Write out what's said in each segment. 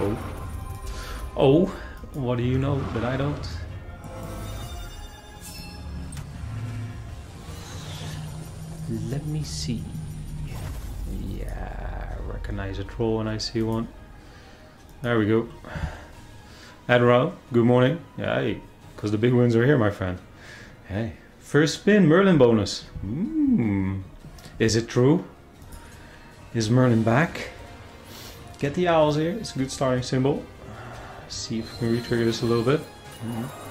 Oh. Oh, what do you know that I don't? Let me see. Yeah, I recognize a troll when I see one. There we go. Admiral, good morning. Hey, because the big wins are here, my friend. Hey, first spin, Merlin bonus. Mm. Is it true? Is Merlin back? Get the owls here. It's a good starting symbol. See if we can retrigger this a little bit. Mm -hmm.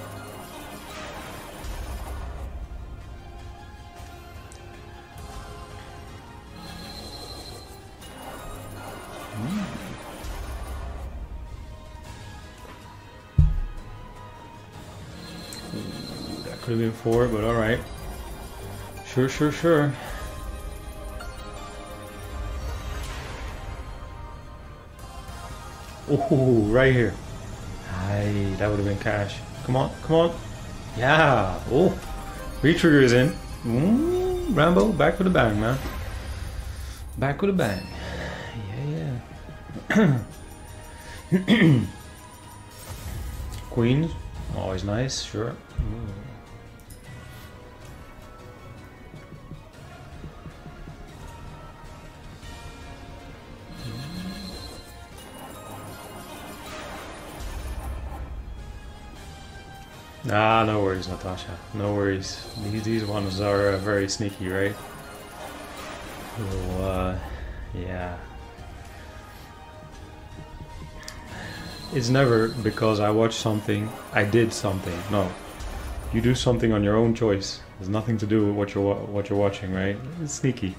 Could have been four, but alright. Sure, sure, sure. Oh, right here. Aye, that would have been cash. Come on, come on. Yeah. Oh, retrigger is in. Mm, Rambo, back with a bang, man. Back with a bang. Yeah, yeah. Queens, always nice, sure. Mm. Ah, no worries, Natasha. No worries. These, these ones are uh, very sneaky, right? So, uh, yeah. It's never because I watched something, I did something. No. You do something on your own choice. There's nothing to do with what you're what you're watching, right? It's sneaky.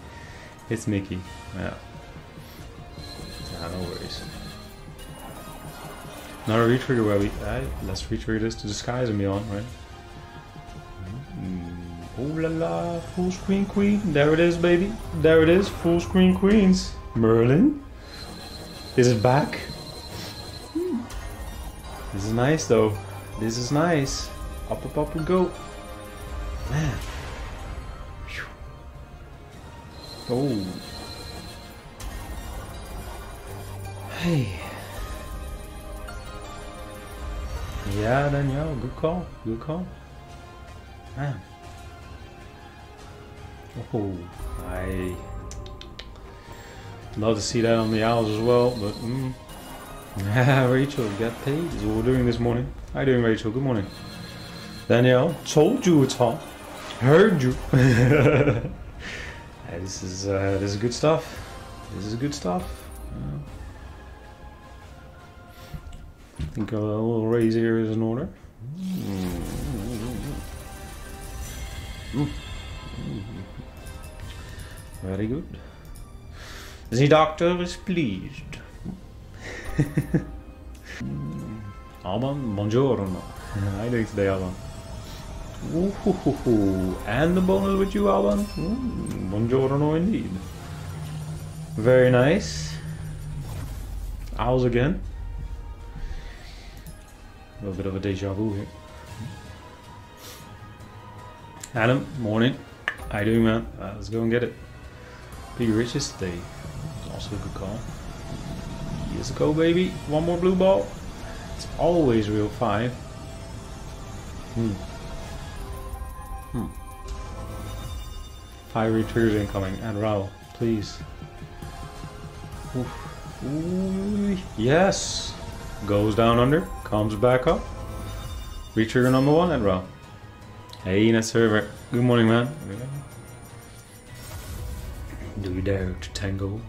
It's sneaky. Yeah, Not a retrigger where we... Let's retrigger this to disguise and beyond, right? Oh la la, full screen queen. There it is, baby. There it is, full screen queens. Merlin? Is it back? Hmm. This is nice though. This is nice. Up, up, up and go. Man. Oh. Hey. Yeah, Danielle, good call. Good call. Man. Oh, I love to see that on the owls as well, but mm. Rachel, get paid is what we're doing this morning. How you doing, Rachel? Good morning. Danielle, told you it's hot. Heard you. this is uh, this is good stuff. This is good stuff. I think a little raise here is in order. Very good. The doctor is pleased. Alban, buongiorno. Are you today, Alban? Ooh, and the bonus with you, Alban. Mm, buongiorno indeed. Very nice. Owls again. A little bit of a deja vu here. Adam, morning. How you doing, man? Uh, let's go and get it. Big Riches today. Also a good call. Years ago, baby. One more blue ball. It's always real five. Hmm. Hmm. Five retrievers incoming. And Raul, please. Oof. Ooh, yes. Goes down under. Comes back up. Retrigger number one and raw. Hey, net server. Good morning, man. Do you dare to tango?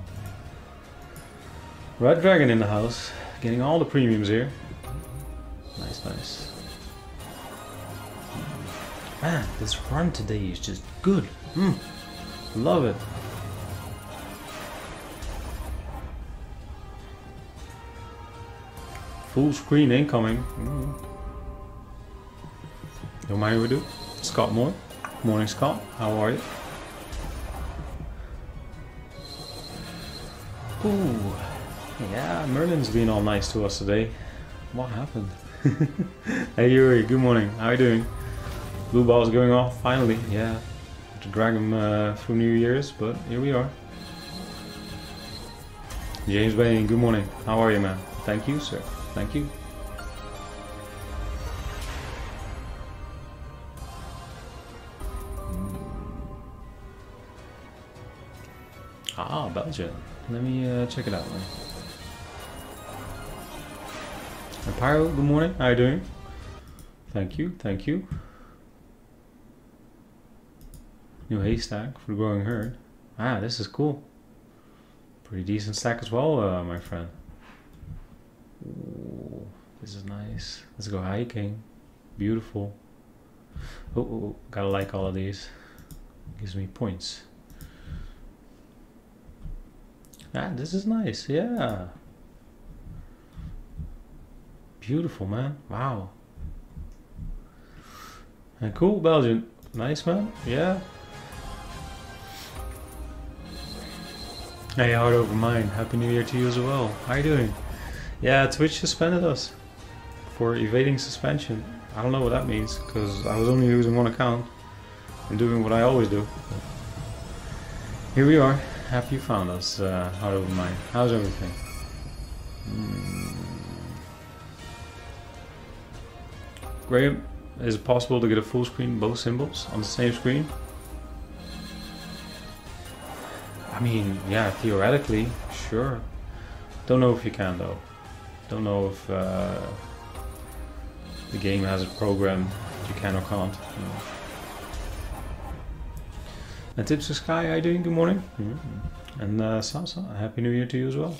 Red Dragon in the house. Getting all the premiums here. Nice, nice. Man, this run today is just good. Mm. Love it. Full screen incoming. Don't mind we do. Scott Moore. Morning, Scott. How are you? Ooh. Yeah, Merlin's been all nice to us today. What happened? hey Yuri, good morning. How are you doing? Blue ball's going off finally. Yeah. To drag him uh, through New Year's, but here we are. James Bain, good morning. How are you, man? Thank you, sir. Thank you. Ah, Belgium. Let me uh, check it out. Man. Pyro, good morning. How are you doing? Thank you, thank you. New haystack for growing herd. Ah, this is cool. Pretty decent stack as well, uh, my friend. This is nice. Let's go hiking. Beautiful. Oh, oh, oh, gotta like all of these. Gives me points. Ah, this is nice. Yeah. Beautiful, man. Wow. And cool, Belgian. Nice, man. Yeah. Hey, hard over mine. Happy New Year to you as well. How you doing? Yeah, Twitch suspended us for evading suspension. I don't know what that means because I was only using one account and doing what I always do. Here we are. Happy you found us, uh, Heart Over Mine. How's everything? Mm. Graham, is it possible to get a full screen both symbols on the same screen? I mean, yeah, theoretically, sure. Don't know if you can though. Don't know if uh, the game has a program you can or can't. You know. And Tips to Sky, how you doing? Good morning. Mm -hmm. And uh, Happy New Year to you as well.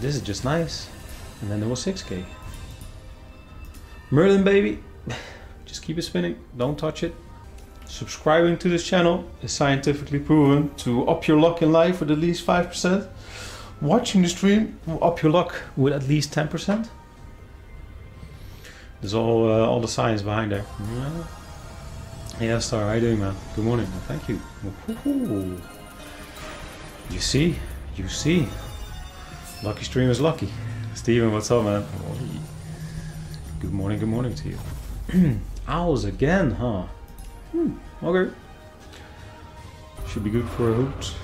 This is just nice. And then there was 6k. Merlin baby, just keep it spinning, don't touch it. Subscribing to this channel is scientifically proven to up your luck in life with at least 5%. Watching the stream will up your luck with at least 10%. There's all uh, all the science behind there. Yeah. Yeah, Star, how you doing, man? Good morning. Thank you. Ooh. You see, you see. Lucky stream is lucky. Steven, what's up, man? Good morning, good morning to you. Owls again, huh? Hmm, okay. Should be good for a hoot.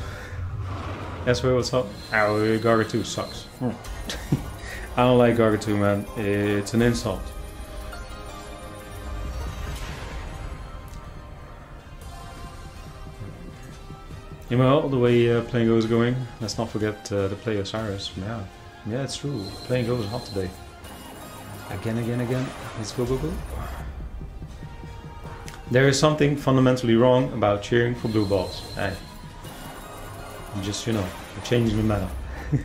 That's where what's up? Ow, Garga 2 sucks. Hmm. I don't like Garga 2, man. It's an insult. Well, the way uh, Play'n GO is going, let's not forget uh, the play Osiris. Yeah, yeah, it's true. Play'n GO is hot today. Again, again, again. Let's go, go, go. There is something fundamentally wrong about cheering for blue balls. Hey, just you know, changing the matter.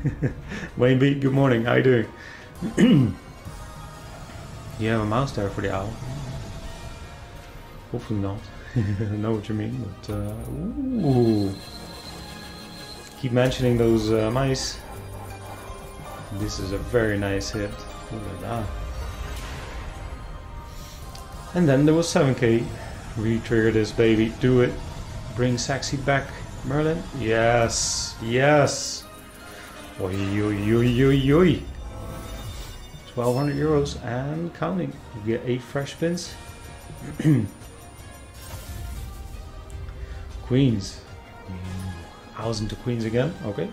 Wayne B, good morning. How you doing? you have a mouse there for the owl. Hopefully not. I know what you mean, but uh, ooh. Keep mentioning those uh, mice. This is a very nice hit. And then there was 7k. Re-trigger this baby. Do it. Bring sexy back. Merlin. Yes. Yes. Oi, oi, oi, oi, oi. 1200 euros and counting. You get 8 fresh spins. Queens. I was into Queens again. Okay.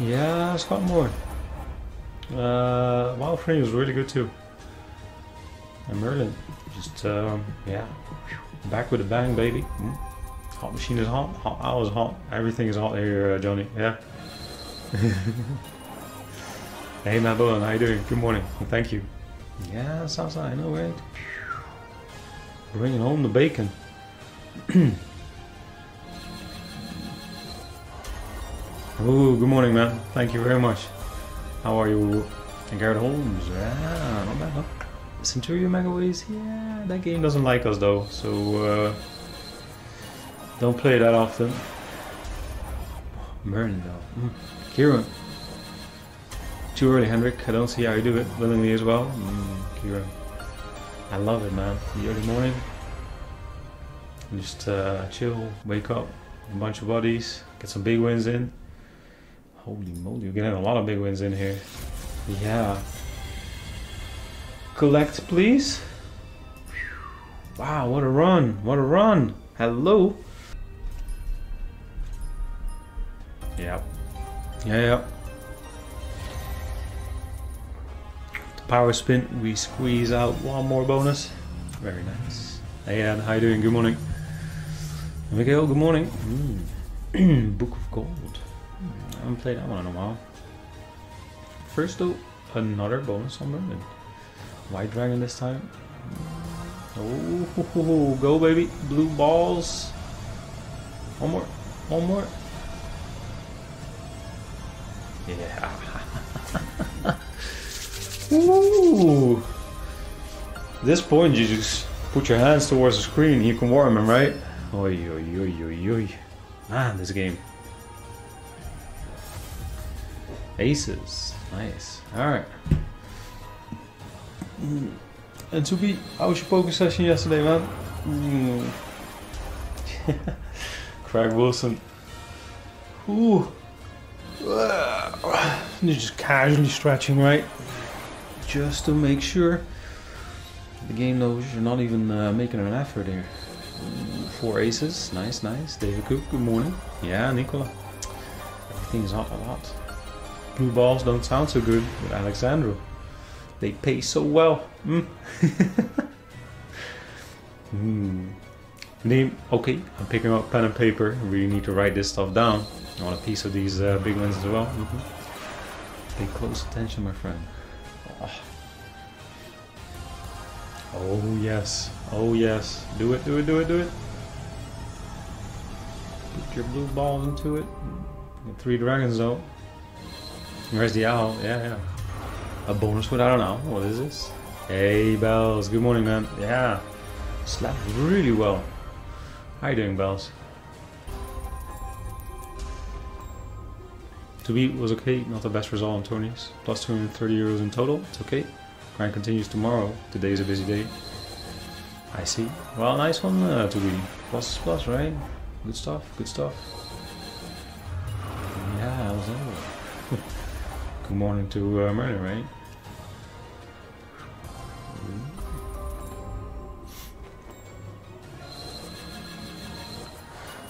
Yeah, Scott Moore. Uh, Wild Frame was really good too. And Merlin, just um, yeah, back with a bang, baby. Mm. Hot machine is hot. Hot owl is hot. Everything is hot here, uh, Johnny. Yeah. hey, Bullen, how you doing? Good morning. thank you. Yeah, like I know, right? Bringing home the bacon. Ooh, good morning, man. Thank you very much. How are you? Garrett Holmes, yeah, not bad, huh? Centurion Megaways, yeah, that game doesn't like us though, so uh, don't play that often. Mern though. Mm. Kieran. Too early, Hendrik. I don't see how you do it willingly as well. Mm, Kieran. I love it, man. The early morning. Just uh, chill, wake up, a bunch of buddies, get some big wins in. Holy moly, we're getting a lot of big wins in here. Yeah. Collect, please. Wow, what a run. What a run. Hello. Yeah, yeah. Power spin, we squeeze out one more bonus. Very nice. Hey, Ann, how you doing? Good morning. Miguel, good morning. Mm. Book of Gold. I haven't played that one in a while. First though, another bonus on Merlin. White Dragon this time. Oh, go baby. Blue balls. One more. One more. Yeah. Ooh. this point, you just put your hands towards the screen. You can warm them, right? Oi, oi, oi, oi, oi. Man, this game. Aces. Nice. Alright. And to be, how was your poker session yesterday, man? Mm. Craig Wilson. Ooh. You're just casually stretching, right? Just to make sure the game knows you're not even uh, making an effort here. Four aces. Nice, nice. David Cook, good morning. Yeah, Nicola. Everything's hot a lot. Blue balls don't sound so good with Alexandro. They pay so well. Mm. mm. Name, okay, I'm picking up pen and paper. I really need to write this stuff down. I want a piece of these uh, big ones as well. Mm -hmm. Pay close attention, my friend. Oh. yes, oh yes. Do it, do it, do it, do it. Put your blue balls into it. Get three dragons though. Where's the owl? Yeah, yeah. A bonus with I don't know. What is this? Hey, Bells. Good morning, man. Yeah. Slept really well. How you doing, Bells? To beat was okay, not the best result on tourneys. Plus 230 euros in total, it's okay. Grind continues tomorrow. Today is a busy day. I see. Well, nice one uh, to be. Plus plus, right? Good stuff, good stuff. Yeah, was over. good morning to uh, Merlin, right?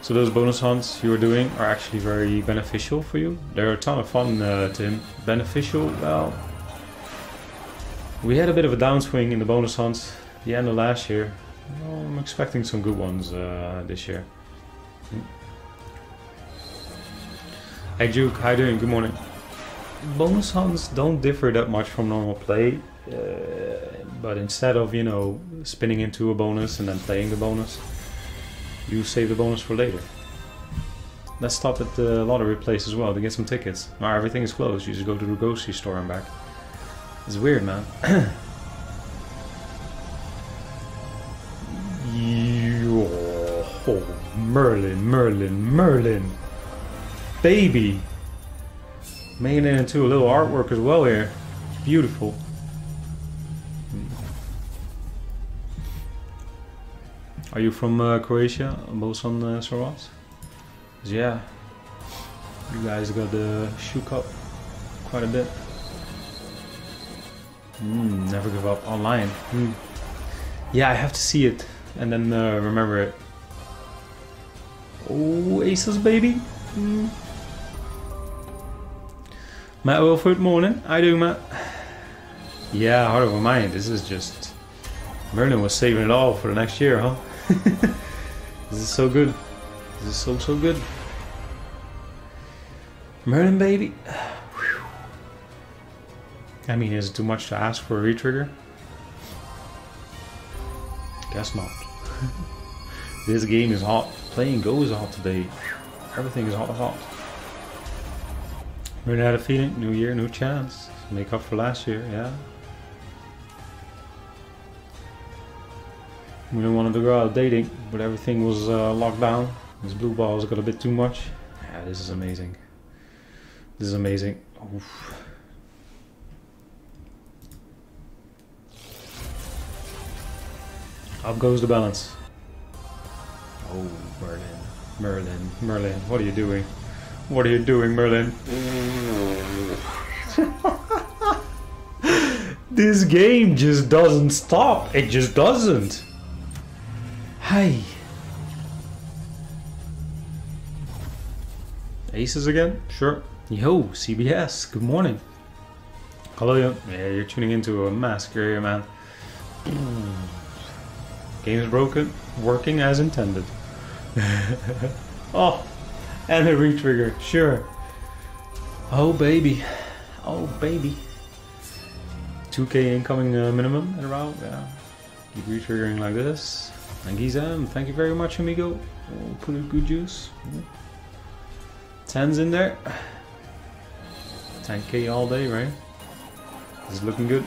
So those bonus hunts you are doing are actually very beneficial for you. They're a ton of fun, uh, Tim. Beneficial? Well, we had a bit of a downswing in the bonus hunts the end of last year. Well, I'm expecting some good ones uh, this year. Hey Duke, how you doing? Good morning. Bonus hunts don't differ that much from normal play, uh, but instead of, you know, spinning into a bonus and then playing the bonus, you save the bonus for later. Let's stop at the lottery place as well to get some tickets. Now everything is closed, you just go to the grocery store and back. It's weird, man. oh, Merlin, Merlin, Merlin. Baby. Making it into a little artwork as well here. Beautiful. Are you from uh, Croatia, Bosan uh? Yeah, you guys got the shook up quite a bit. Mm, never give up online. Mm. Yeah, I have to see it and then uh, remember it. Oh, Aces baby. Mm. Matt Wilford, morning. How do, Matt? Yeah, heart of a mind. This is just Merlin was saving it all for the next year, huh? this is so good. This is so, so good. Merlin, baby. I mean, is it too much to ask for a retrigger? Guess not. this game is hot. Play'n GO is hot today. Everything is hot, hot. Merlin had a feeling. New year, new chance. Make up for last year, yeah. We didn't want to go out dating, but everything was uh, locked down. This blue balls got a bit too much. Yeah, this is amazing. This is amazing. Oof. Up goes the balance. Oh, Merlin. Merlin. Merlin, what are you doing? What are you doing, Merlin? this game just doesn't stop. It just doesn't. Hey. Aces again? Sure. Yo, CBS, good morning. Hello, yo. Yeah, you're tuning into a massacre here, man. Game is broken, working as intended. oh, and a retrigger, sure. Oh, baby. Oh, baby. 2k incoming uh, minimum at around, yeah. Keep retriggering like this. And Gizem, thank you very much, amigo. Oh, put a good juice. 10's in there. 10k all day, right? This is looking good.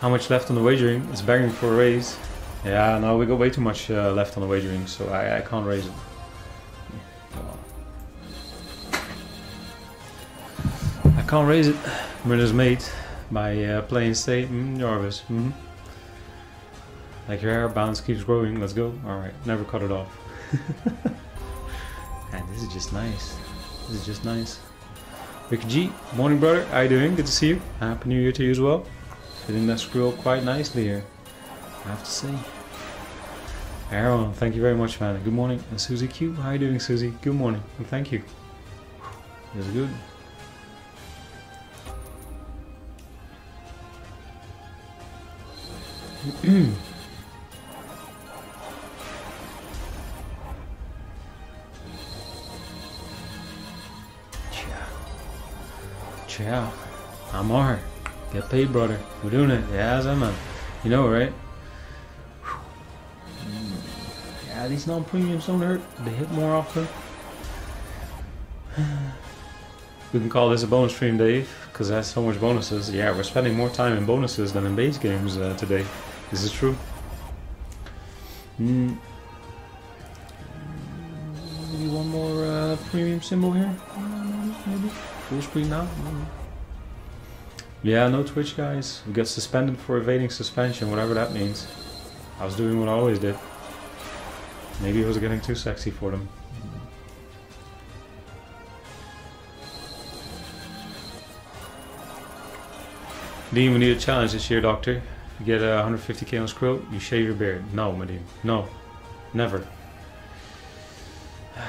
How much left on the wagering? It's begging for a raise. Yeah, no, we got way too much uh, left on the wagering, so I, I can't raise it. I can't raise it. Murder's mate by uh, playing state mm, Jarvis. Mm -hmm. Like your hair bounce keeps growing. Let's go. All right, never cut it off. and this is just nice. This is just nice. Ricky G, morning brother. How you doing? Good to see you. Happy New Year to you as well. Fitting that scroll quite nicely here. I have to say. Aaron, thank you very much, man. Good morning. And Susie Q, how you doing, Susie? Good morning, and thank you. Is good. Ciao. I'm Mar. Get paid, brother. We're doing it. Yeah, as I'm, man. You know, right? Yeah, these non-premiums don't hurt. They hit more often. We can call this a bonus stream, Dave, because that's so much bonuses. Yeah, we're spending more time in bonuses than in base games uh, today. Is true. Mm. Maybe one more uh, premium symbol here. Maybe full screen now. Yeah, no Twitch, guys. We got suspended for evading suspension, whatever that means. I was doing what I always did. Maybe it was getting too sexy for them. Dean, we need a challenge this year, Doctor. You get a 150k on Skrill, you shave your beard. No, Medine. No. Never.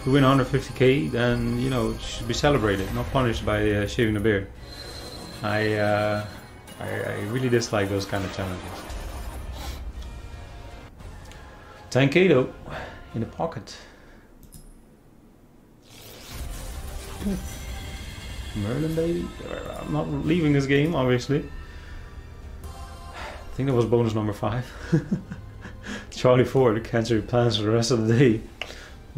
If we win 150k, then, you know, it should be celebrated, not punished by uh, shaving the beard. I, uh, I, I really dislike those kind of challenges. 10k though, in the pocket. Merlin baby. I'm not leaving this game, obviously. I think that was bonus number five. Charlie Ford, cancel your plans for the rest of the day.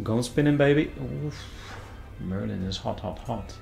Going spinning, baby. Oof. Merlin is hot, hot, hot.